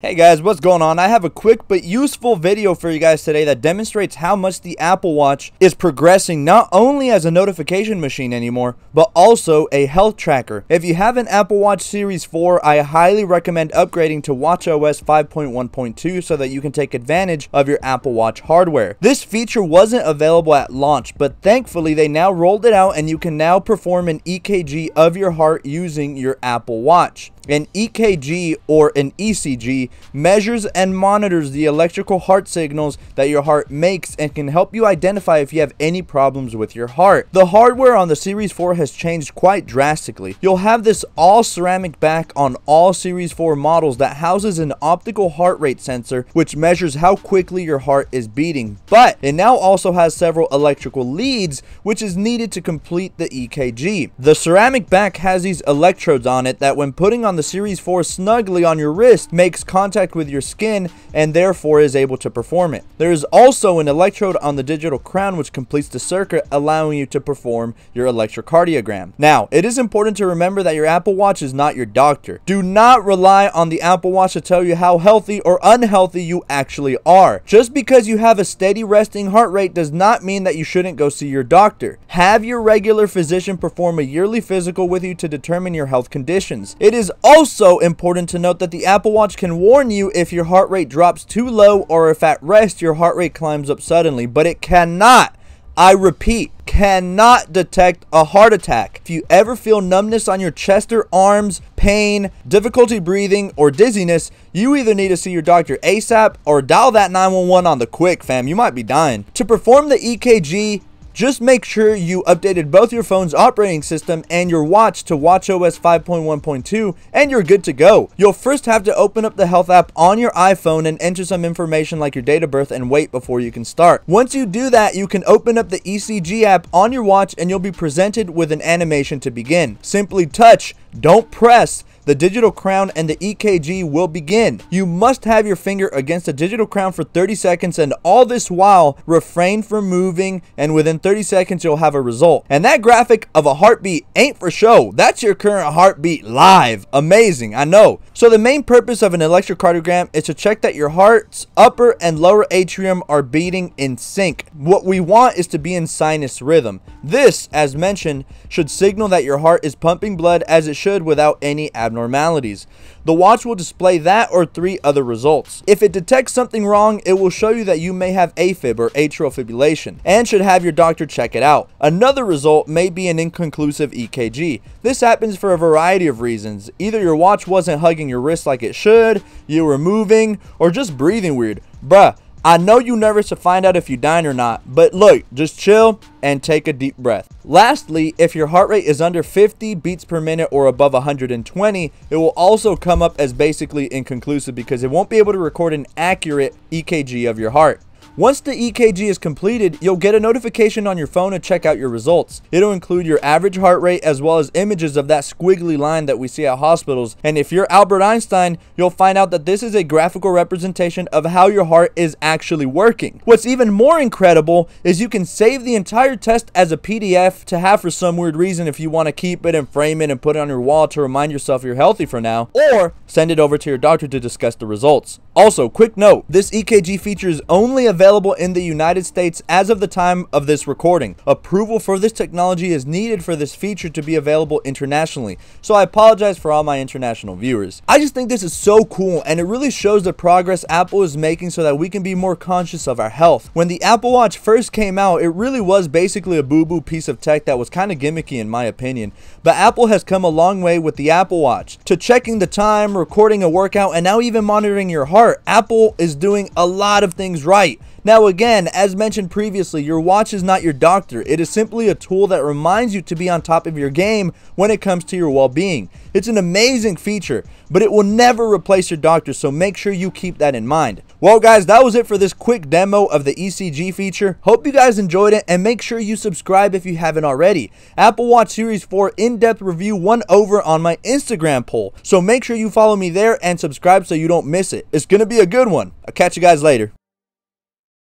Hey guys, what's going on? I have a quick but useful video for you guys today that demonstrates how much the Apple Watch is progressing not only as a notification machine anymore, but also a health tracker. If you have an Apple Watch Series 4, I highly recommend upgrading to watchOS 5.1.2 so that you can take advantage of your Apple Watch hardware. This feature wasn't available at launch, but thankfully they now rolled it out and you can now perform an EKG of your heart using your Apple Watch. An EKG or an ECG measures and monitors the electrical heart signals that your heart makes and can help you identify if you have any problems with your heart. The hardware on the Series 4 has changed quite drastically. You'll have this all ceramic back on all Series 4 models that houses an optical heart rate sensor which measures how quickly your heart is beating, but it now also has several electrical leads which is needed to complete the EKG. The ceramic back has these electrodes on it that when putting on the Series 4 snugly on your wrist makes contact with your skin and therefore is able to perform it. There is also an electrode on the digital crown which completes the circuit allowing you to perform your electrocardiogram. Now, it is important to remember that your Apple Watch is not your doctor. Do not rely on the Apple Watch to tell you how healthy or unhealthy you actually are. Just because you have a steady resting heart rate does not mean that you shouldn't go see your doctor. Have your regular physician perform a yearly physical with you to determine your health conditions. It is also important to note that the Apple Watch can warn you if your heart rate drops too low or if at rest your heart rate climbs up suddenly, but it cannot, I repeat, cannot detect a heart attack. If you ever feel numbness on your chest or arms, pain, difficulty breathing, or dizziness, you either need to see your doctor ASAP or dial that 911 on the quick, fam. You might be dying. To perform the EKG, just make sure you updated both your phone's operating system and your watch to watchOS 5.1.2 and you're good to go. You'll first have to open up the health app on your iPhone and enter some information like your date of birth and weight before you can start. Once you do that, you can open up the ECG app on your watch and you'll be presented with an animation to begin. Simply touch, don't press, the digital crown and the EKG will begin. You must have your finger against the digital crown for 30 seconds and all this while refrain from moving and within 30 seconds you'll have a result. And that graphic of a heartbeat ain't for show. That's your current heartbeat live. Amazing, I know. So the main purpose of an electrocardiogram is to check that your heart's upper and lower atrium are beating in sync. What we want is to be in sinus rhythm. This, as mentioned, should signal that your heart is pumping blood as it should without any abnormality abnormalities. The watch will display that or three other results. If it detects something wrong, it will show you that you may have AFib or atrial fibrillation and should have your doctor check it out. Another result may be an inconclusive EKG. This happens for a variety of reasons. Either your watch wasn't hugging your wrist like it should, you were moving, or just breathing weird. Bruh, I know you're nervous to find out if you dine or not, but look, just chill and take a deep breath. Lastly, if your heart rate is under 50 beats per minute or above 120, it will also come up as basically inconclusive because it won't be able to record an accurate EKG of your heart. Once the EKG is completed, you'll get a notification on your phone to check out your results. It'll include your average heart rate as well as images of that squiggly line that we see at hospitals. And if you're Albert Einstein, you'll find out that this is a graphical representation of how your heart is actually working. What's even more incredible is you can save the entire test as a PDF to have for some weird reason if you want to keep it and frame it and put it on your wall to remind yourself you're healthy for now, or send it over to your doctor to discuss the results. Also, quick note, this EKG feature is only available in the United States as of the time of this recording. Approval for this technology is needed for this feature to be available internationally, so I apologize for all my international viewers. I just think this is so cool and it really shows the progress Apple is making so that we can be more conscious of our health. When the Apple Watch first came out, it really was basically a boo-boo piece of tech that was kind of gimmicky in my opinion, but Apple has come a long way with the Apple Watch to checking the time, recording a workout, and now even monitoring your heart Apple is doing a lot of things right. Now again, as mentioned previously, your watch is not your doctor. It is simply a tool that reminds you to be on top of your game when it comes to your well-being. It's an amazing feature, but it will never replace your doctor, so make sure you keep that in mind. Well guys, that was it for this quick demo of the ECG feature. Hope you guys enjoyed it and make sure you subscribe if you haven't already. Apple Watch Series 4 in-depth review won over on my Instagram poll, so make sure you follow me there and subscribe so you don't miss it. It's going to be a good one. I'll catch you guys later.